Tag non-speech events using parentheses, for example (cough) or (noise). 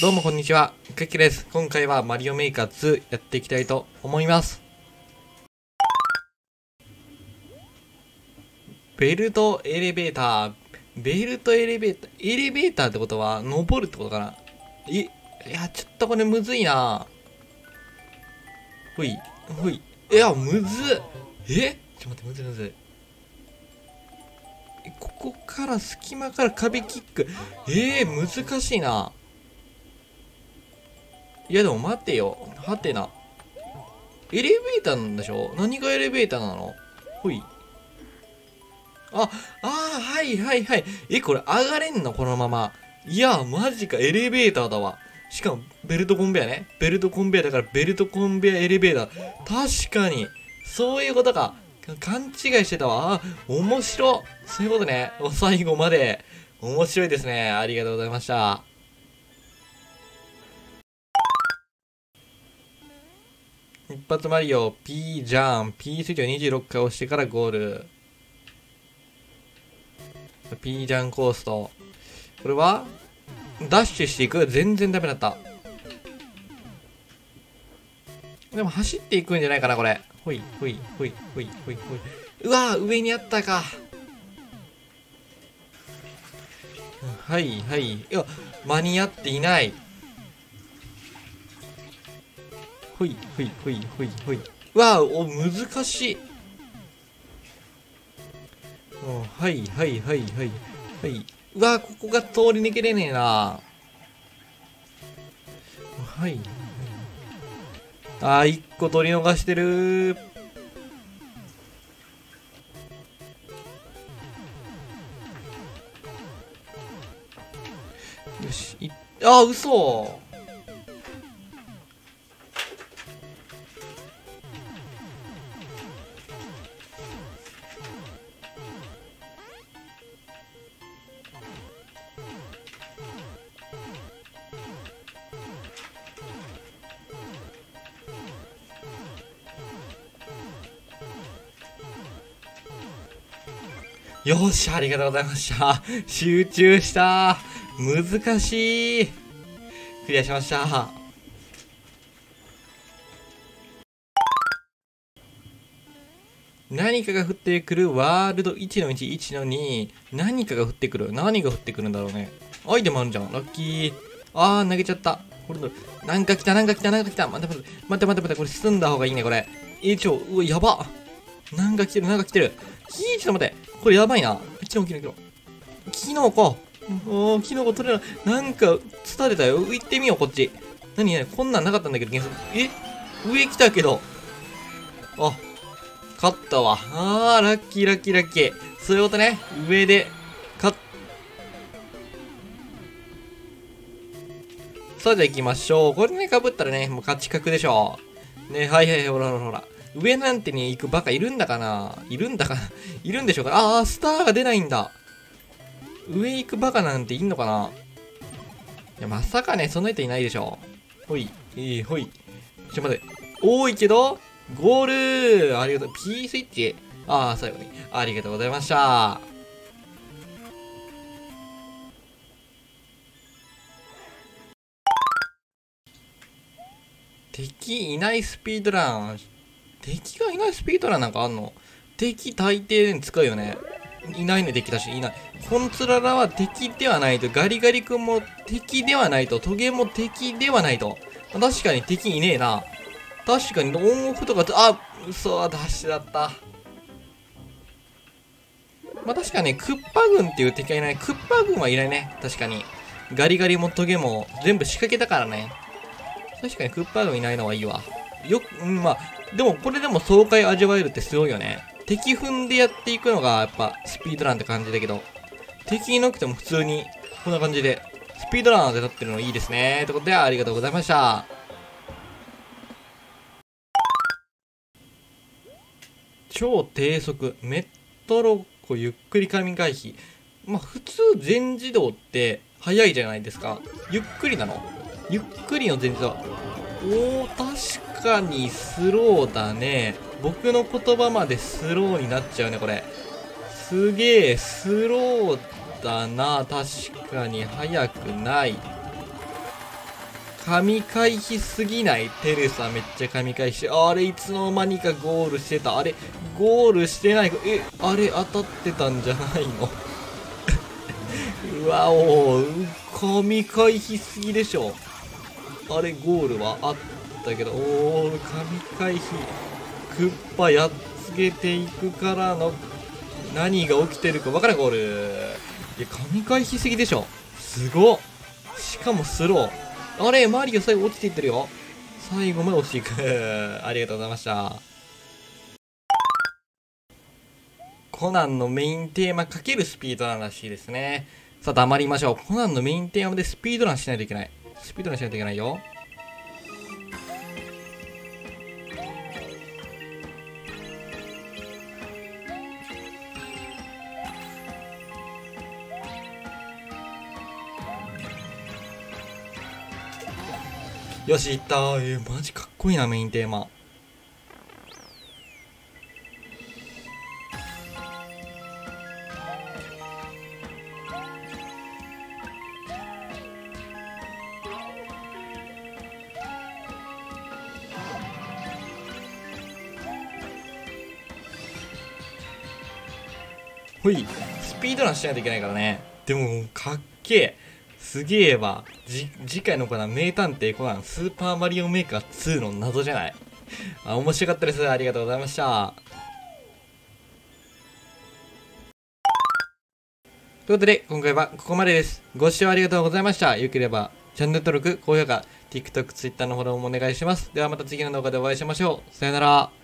どうもこんにちは、クッキーです。今回はマリオメーカー2やっていきたいと思います。ベルトエレベーター。ベルトエレベーター。エレベーターってことは、登るってことかな？いいや、ちょっとこれむずいなほい、ほい。いや、むずえ？ちょっと待って、むずいむずい。ここから隙間から壁キック。えー、難しいな。いやでも待てよ。はてな。エレベーターなんでしょ？何がエレベーターなの？ほい。あ、あー、はいはいはい。え、これ上がれんの？このまま。いや、マジか、エレベーターだわ。しかも、ベルトコンベアね。ベルトコンベアだから、ベルトコンベアエレベーター。確かに。そういうことか。勘違いしてたわ。あ、面白。そういうことね。お最後まで。面白いですね。ありがとうございました。一発マリオ、P ジャン、P スイッチを26回押してからゴール。P ジャンコースト。これはダッシュしていく全然ダメだった。でも走っていくんじゃないかな、これ。ほい、ほい、ほい、ほい、ほい、ほい。うわ上にあったか。はい、はい。いや、間に合っていない。ほい、ほい、ほい、ほい、ほい。うわお、難しい。おはい、はい、はい、はい。はい。うわここが通り抜けれねえな。はい。あー、一個取り逃してるよし、い、あー、嘘よっしゃ、ありがとうございました。集中した。難しい。クリアしました。何かが降ってくるワールド1の1、1の2。何かが降ってくる。何が降ってくるんだろうね。アイテムあるじゃん。ラッキー。あー、投げちゃった。これの、なんか来た、なんか来た、なんか来た。待って待って、待って待って、これ進んだ方がいいね、これ。え、ちょ、うわ、やば。なんか来てる、なんか来てる。ひー、ちょっと待って。これやばいな。キノコ、キノコ。キノコ。おー、キノコ取れない。なんか、伝えたよ。行ってみよう、こっち。なになにこんなんなかったんだけど、え？上来たけど。あ、勝ったわ。あー、ラッキー、ラッキー、ラッキー。そういうことね。上で、勝っ、さあ、じゃあ行きましょう。これね、被ったらね、もう勝ち確でしょう。ね、はいはいはい、ほらほらほら。上なんてに行くバカいるんだかないるんだかな (laughs) いるんでしょうかああ、スターが出ないんだ。上行くバカなんていんのかないや、まさかね、そんな人いないでしょう。ほい、えい、ほい。ちょ、待って。多いけど、ゴールありがとう。P スイッチああ、最後に。ありがとうございました。敵いないスピードラン。敵がいないスピードランなんかあんの？敵大抵に使うよね。いないね、敵だし、いない。コンツララは敵ではないと、ガリガリ君も敵ではないと、トゲも敵ではないと。確かに敵いねえな。確かにオンオフとか、あ、嘘、ダッシュだった。まあ確かに、クッパ軍っていう敵はいない。クッパ軍はいないね。確かに。ガリガリもトゲも全部仕掛けたからね。確かにクッパ軍いないのはいいわ。よく、うん、まあ、でもこれでも爽快味わえるってすごいよね。敵踏んでやっていくのがやっぱスピードランって感じだけど、敵いなくても普通にこんな感じでスピードランで立ってるのいいですね。ということでありがとうございました。超低速、メットロッコゆっくり神回避。まあ普通全自動って速いじゃないですか。ゆっくりなの？ゆっくりの全自動。おー、確かにスローだね。僕の言葉までスローになっちゃうね、これ。すげえ、スローだな。確かに速くない。神回避すぎない？テレサめっちゃ神回避してあれいつの間にかゴールしてた。あれゴールしてないえあれ当たってたんじゃないの？(laughs) うわお神回避すぎでしょ。あれゴールはあったけど。おお神回避クッパやっつけていくからの何が起きてるか分からんゴール。いや神回避すぎでしょ。すごっ。しかもスロー。あれマリオ最後落ちていってるよ。最後まで落ちていく。(laughs) ありがとうございました。コナンのメインテーマかけるスピードランらしいですね。さあ黙りましょう。コナンのメインテーマでスピードランしないといけない。スピードランしないといけないよ。よし、いったえー、マジかっこいいな、メインテーマ。ほい、スピードランしないといけないからね。でも、かっけえ。すげえわ。じ、次回のコナン、名探偵コナン、スーパーマリオメーカー2の謎じゃない？あ、面白かったです。ありがとうございました。ということで、今回はここまでです。ご視聴ありがとうございました。よければ、チャンネル登録、高評価、TikTok、Twitter のフォローもお願いします。ではまた次の動画でお会いしましょう。さよなら。